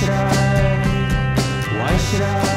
Should I? Why should I?